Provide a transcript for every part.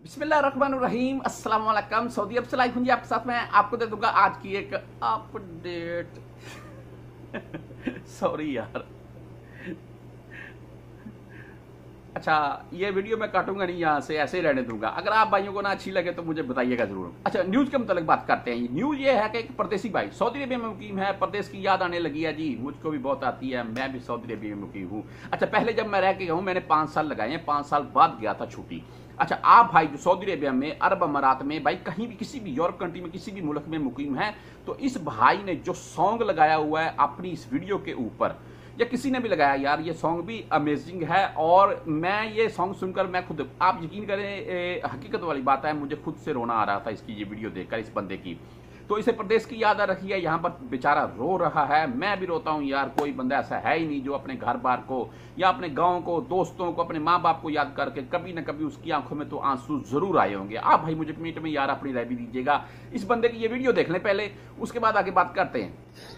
बिस्मिल्लाहिर्रहमानिर्रहीम। अस्सलाम सऊदी अरब से लाइव हूँ जी आपके साथ मैं आपको दे दूँगा आज की एक अपडेट सॉरी यार। अच्छा ये वीडियो मैं काटूँगा नहीं, यहाँ से ऐसे ही रहने दूँगा। अगर आप भाइयों को ना अच्छी लगे तो मुझे बताइएगा ज़रूर। अच्छा न्यूज़ के मतलब बात करते हैं। न्यूज़ ये है कि एक परदेसी भाई, सऊदी अरबिया में मुकीम है। प्रदेश की याद आने लगी है, जी। मुझको भी बहुत आती है, मैं भी सऊदी अरबिया में मुकीम हूँ। अच्छा पहले जब मैं रह के गया मैंने पाँच साल लगाए हैं। पाँच साल बाद गया था छुट्टी। अच्छा आप भाई जो सऊदी अरेबिया में, अरब अमारात में, भाई कहीं भी, किसी भी यूरोप कंट्री में, किसी भी मुल्क में मुकीम है तो इस भाई ने जो सॉन्ग लगाया हुआ है अपनी इस वीडियो के ऊपर या किसी ने भी लगाया यार ये सॉन्ग भी अमेजिंग है और मैं ये सॉन्ग सुनकर मैं खुद आप यकीन करें ए, हकीकत वाली बात है मुझे खुद से रोना आ रहा था इसकी ये वीडियो देखकर इस बंदे की। तो इसे प्रदेश की याद आ रखी है यहाँ पर बेचारा रो रहा है मैं भी रोता हूँ यार कोई बंदा ऐसा है ही नहीं जो अपने घर बार को या अपने गाँव को दोस्तों को अपने माँ बाप को याद करके कभी ना कभी उसकी आँखों में तो आँसू ज़रूर आए होंगे। आप भाई मुझे मिनट में यार अपनी राय भी दीजिएगा। इस बंदे की ये वीडियो देख लें पहले उसके बाद आगे बात करते हैं।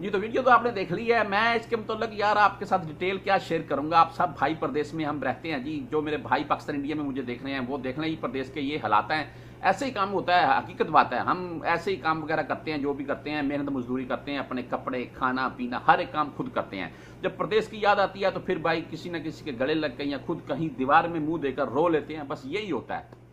जी तो वीडियो तो आपने देख ली है। मैं इसके मतलब यार आपके साथ डिटेल क्या शेयर करूँगा? आप सब भाई प्रदेश में हम रहते हैं जी। जो मेरे भाई पाकिस्तान, इंडिया में मुझे देख रहे हैं, वो देख रहे हैं। प्रदेश के ये हालात हैं। ऐसे ही काम होता है, हकीकत बात है। हम ऐसे ही काम वगैरह करते हैं, जो भी करते हैं, मेहनत मजदूरी करते हैं, अपने कपड़े, खाना, पीना, हर एक काम खुद करते हैं। जब प्रदेश की याद आती है तो फिर भाई किसी न किसी के गले लग गए या खुद कहीं दीवार में मुँह देकर रो लेते हैं। बस यही होता है।